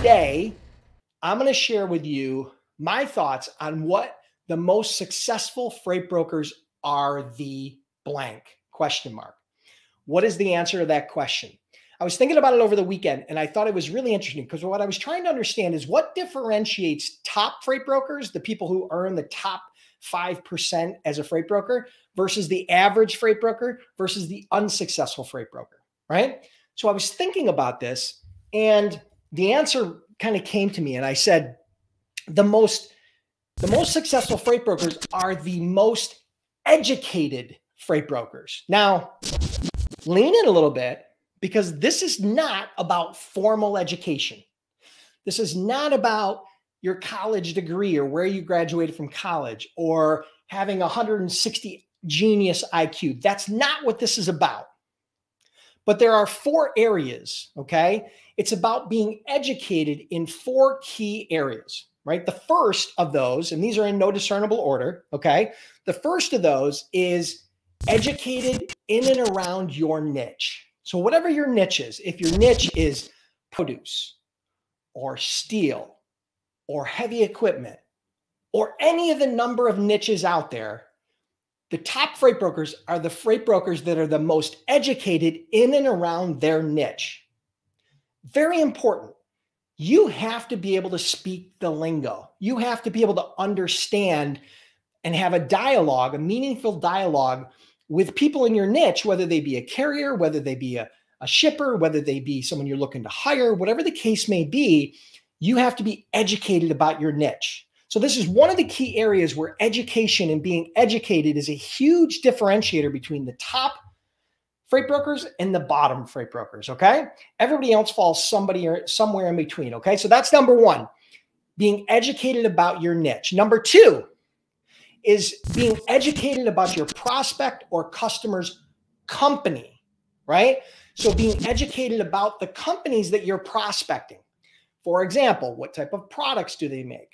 today, I'm going to share with you my thoughts on what the most successful freight brokers are the blank question mark. What is the answer to that question? I was thinking about it over the weekend and I thought it was really interesting because what I was trying to understand is what differentiates top freight brokers, the people who earn the top 5% as a freight broker versus the average freight broker versus the unsuccessful freight broker, right? So I was thinking about this and the answer kind of came to me and I said the most the most successful freight brokers are the most educated freight brokers. Now, lean in a little bit because this is not about formal education. This is not about your college degree or where you graduated from college or having 160 genius IQ. That's not what this is about. But there are four areas, okay? It's about being educated in four key areas, right? The first of those, and these are in no discernible order, okay? The first of those is educated in and around your niche. So, whatever your niche is, if your niche is produce or steel or heavy equipment or any of the number of niches out there, the top freight brokers are the freight brokers that are the most educated in and around their niche. Very important. You have to be able to speak the lingo. You have to be able to understand and have a dialogue, a meaningful dialogue with people in your niche, whether they be a carrier, whether they be a, a shipper, whether they be someone you're looking to hire, whatever the case may be, you have to be educated about your niche. So, this is one of the key areas where education and being educated is a huge differentiator between the top freight brokers and the bottom freight brokers. Okay. Everybody else falls somebody or somewhere in between. Okay. So, that's number one, being educated about your niche. Number two, is being educated about your prospect or customer's company, right? So being educated about the companies that you're prospecting. For example, what type of products do they make?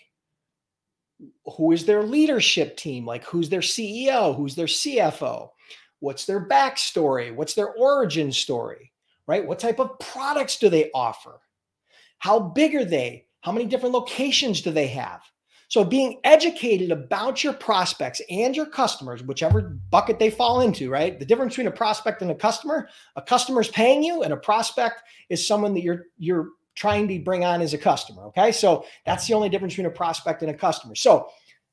Who is their leadership team? Like who's their CEO? Who's their CFO? What's their backstory? What's their origin story? Right? What type of products do they offer? How big are they? How many different locations do they have? So, being educated about your prospects and your customers, whichever bucket they fall into, right? The difference between a prospect and a customer, a customer is paying you, and a prospect is someone that you're you're trying to bring on as a customer. Okay, so that's the only difference between a prospect and a customer. So,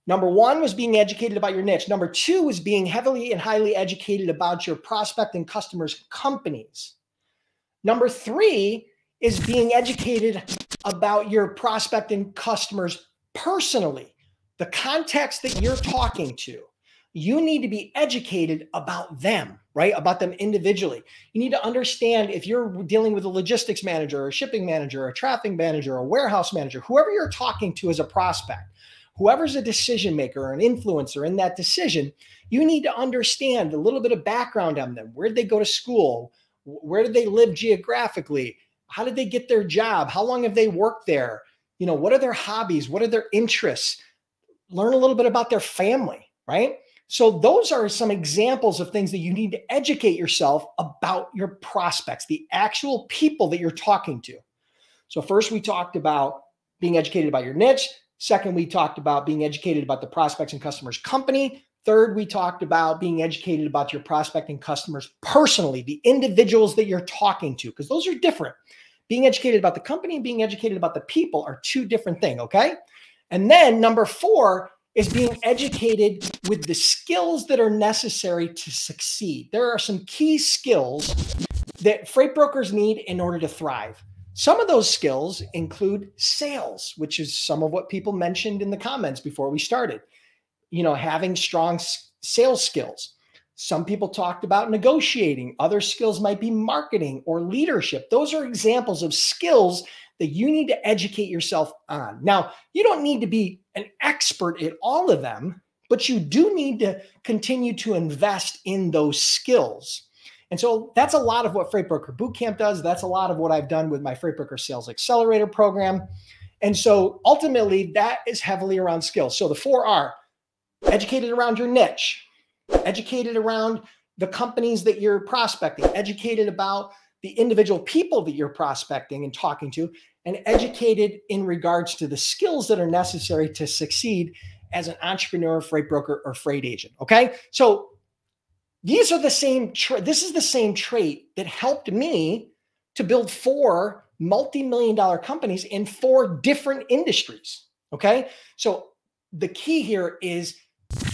number one was being educated about your niche. Number two was being heavily and highly educated about your prospect and customers' companies. Number three is being educated about your prospect and customers' personally, the context that you're talking to, you need to be educated about them, right? About them individually. You need to understand if you're dealing with a logistics manager, or a shipping manager, or a traffic manager, or a warehouse manager, whoever you're talking to as a prospect, whoever's a decision maker or an influencer in that decision, you need to understand a little bit of background on them. Where did they go to school? Where did they live geographically? How did they get their job? How long have they worked there? you know, what are their hobbies? What are their interests? Learn a little bit about their family, right? So, those are some examples of things that you need to educate yourself about your prospects, the actual people that you're talking to. So, first, we talked about being educated about your niche. Second, we talked about being educated about the prospects and customers' company. Third, we talked about being educated about your prospect and customers personally, the individuals that you're talking to, because those are different. Being educated about the company and being educated about the people are two different things, okay? And then number four is being educated with the skills that are necessary to succeed. There are some key skills that freight brokers need in order to thrive. Some of those skills include sales, which is some of what people mentioned in the comments before we started. You know, having strong sales skills. Some people talked about negotiating. Other skills might be marketing or leadership. Those are examples of skills that you need to educate yourself on. Now, you don't need to be an expert at all of them, but you do need to continue to invest in those skills. And so that's a lot of what Freight Broker Bootcamp does. That's a lot of what I've done with my Freight Broker Sales Accelerator program. And so ultimately, that is heavily around skills. So the four are educated around your niche, educated around the companies that you're prospecting, educated about the individual people that you're prospecting and talking to, and educated in regards to the skills that are necessary to succeed as an entrepreneur, freight broker, or freight agent. Okay. So these are the same, tra- this is the same trait that helped me to build four multi million dollar companies in four different industries. Okay. So the key here is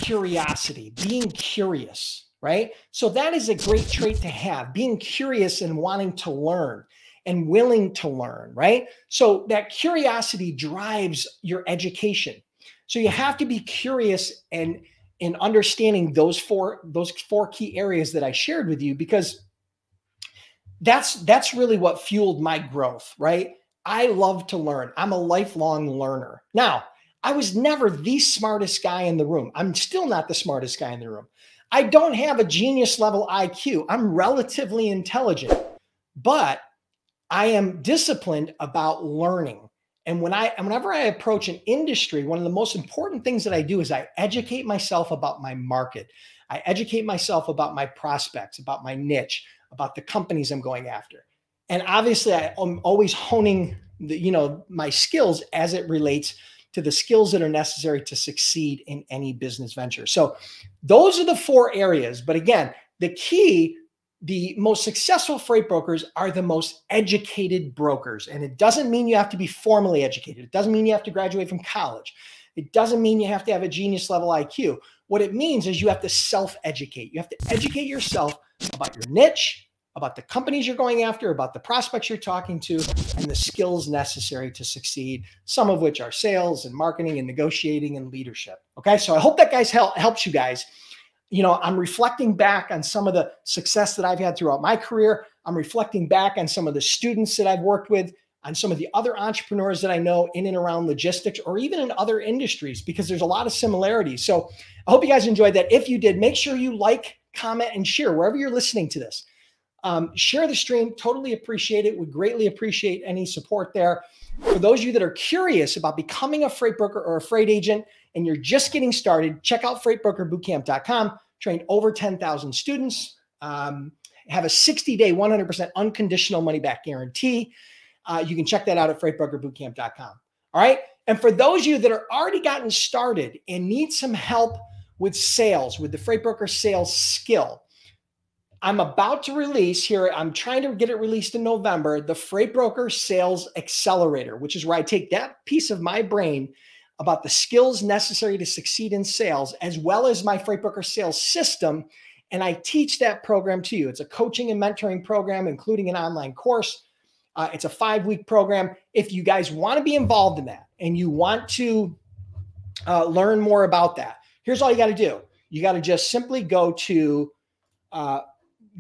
curiosity, being curious, right? So that is a great trait to have, being curious and wanting to learn and willing to learn, right? So that curiosity drives your education. So you have to be curious and in understanding those four those four key areas that I shared with you because that's that's really what fueled my growth, right? I love to learn. I'm a lifelong learner. Now, I was never the smartest guy in the room. I'm still not the smartest guy in the room. I don't have a genius level IQ. I'm relatively intelligent, but I am disciplined about learning. And when I whenever I approach an industry, one of the most important things that I do is I educate myself about my market. I educate myself about my prospects, about my niche, about the companies I'm going after. And obviously I am always honing the, you know, my skills as it relates to the skills that are necessary to succeed in any business venture. So those are the four areas. But again, the key the most successful freight brokers are the most educated brokers. And it doesn't mean you have to be formally educated. It doesn't mean you have to graduate from college. It doesn't mean you have to have a genius level IQ. What it means is you have to self educate. You have to educate yourself about your niche, about the companies you're going after, about the prospects you're talking to, and the skills necessary to succeed, some of which are sales and marketing and negotiating and leadership. Okay. So I hope that guys help helps you guys you know, I'm reflecting back on some of the success that I've had throughout my career. I'm reflecting back on some of the students that I've worked with, on some of the other entrepreneurs that I know in and around logistics or even in other industries, because there's a lot of similarities. So I hope you guys enjoyed that. If you did, make sure you like, comment, and share wherever you're listening to this. Um, share the stream. Totally appreciate it. We greatly appreciate any support there. For those of you that are curious about becoming a freight broker or a freight agent, and you're just getting started, check out freightbrokerbootcamp.com. Trained over 10,000 students, um, have a 60 day, 100% unconditional money back guarantee. Uh, you can check that out at freightbrokerbootcamp.com. All right. And for those of you that are already gotten started and need some help with sales, with the freight broker sales skill, I'm about to release here. I'm trying to get it released in November, the Freight Broker Sales Accelerator, which is where I take that piece of my brain about the skills necessary to succeed in sales, as well as my Freight Broker sales system. And I teach that program to you. It's a coaching and mentoring program, including an online course. Uh, it's a five week program. If you guys want to be involved in that and you want to uh, learn more about that, here's all you got to do. You got to just simply go to uh,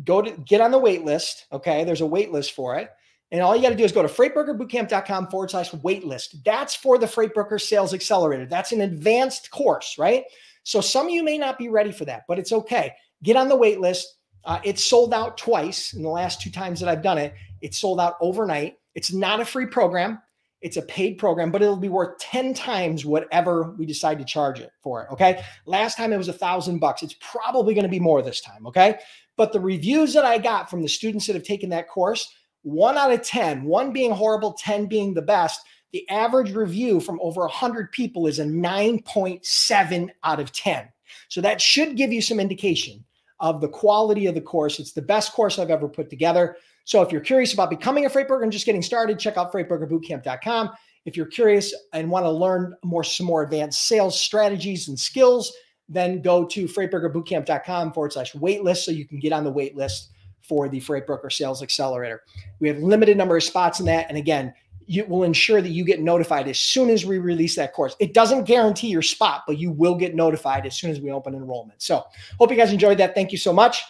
go to get on the wait list. Okay, there's a wait list for it. And all you got to do is go to freightbrokerbootcamp.com forward slash waitlist. That's for the Freight Broker Sales Accelerator. That's an advanced course, right? So some of you may not be ready for that, but it's okay. Get on the waitlist. Uh, it's sold out twice in the last two times that I've done it. It's sold out overnight. It's not a free program. It's a paid program, but it'll be worth 10 times whatever we decide to charge it for it. Okay. Last time it was a thousand bucks. It's probably going to be more this time. Okay. But the reviews that I got from the students that have taken that course, one out of 10, one being horrible, 10 being the best. The average review from over 100 people is a 9.7 out of 10. So that should give you some indication of the quality of the course. It's the best course I've ever put together. So if you're curious about becoming a freight broker and just getting started, check out freightbrokerbootcamp.com. If you're curious and want to learn more some more advanced sales strategies and skills, then go to freightbrokerbootcamp.com forward slash waitlist so you can get on the wait list for the Freight Broker Sales Accelerator. We have limited number of spots in that. And again, you will ensure that you get notified as soon as we release that course. It doesn't guarantee your spot, but you will get notified as soon as we open enrollment. So hope you guys enjoyed that. Thank you so much.